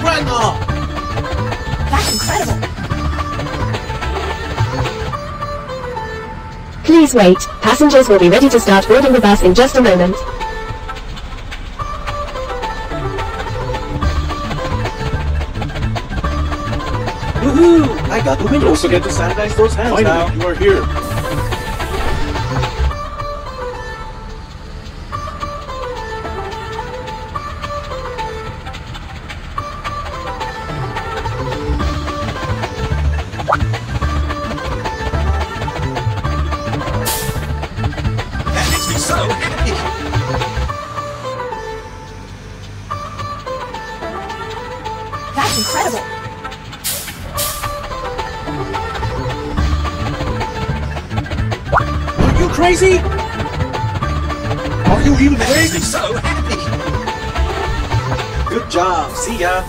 grandma! That's incredible. Please wait. Passengers will be ready to start boarding the bus in just a moment. Woohoo! I got the window Don't seat. forget to sanitize those hands Finally, now. you are here. Incredible. Are you crazy? Are you even That makes awake? me so happy. Good job. See ya.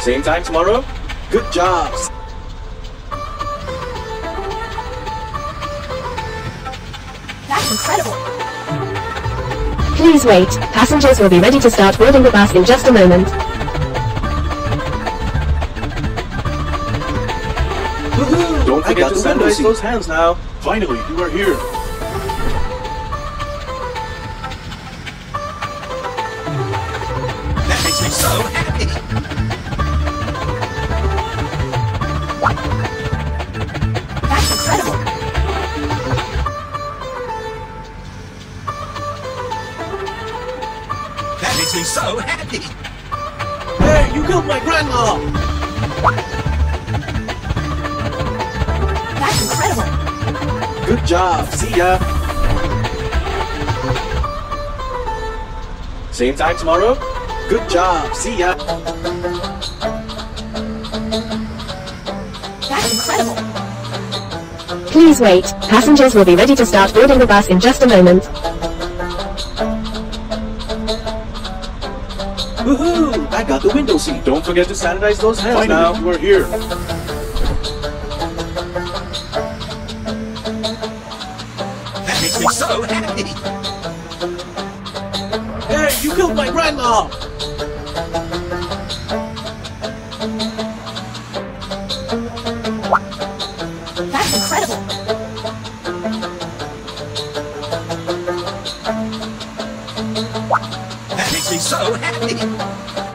Same time tomorrow? Good job. That's incredible. Please wait. Passengers will be ready to start boarding the bus in just a moment. Don't forget to sanitize those hands now. Finally, you are here. That makes me so happy. Makes me so happy. Hey, you killed my grandma! That's incredible. Good job. See ya. Same time tomorrow? Good job. See ya. That's incredible. Please wait. Passengers will be ready to start boarding the bus in just a moment. Woohoo! I got the window seat. Don't forget to sanitize those hands Finally, now. We're here. That makes me so happy. Hey, you killed my grandma! That's incredible! Makes me so happy.